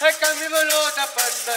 है कमी बलोता पत्ता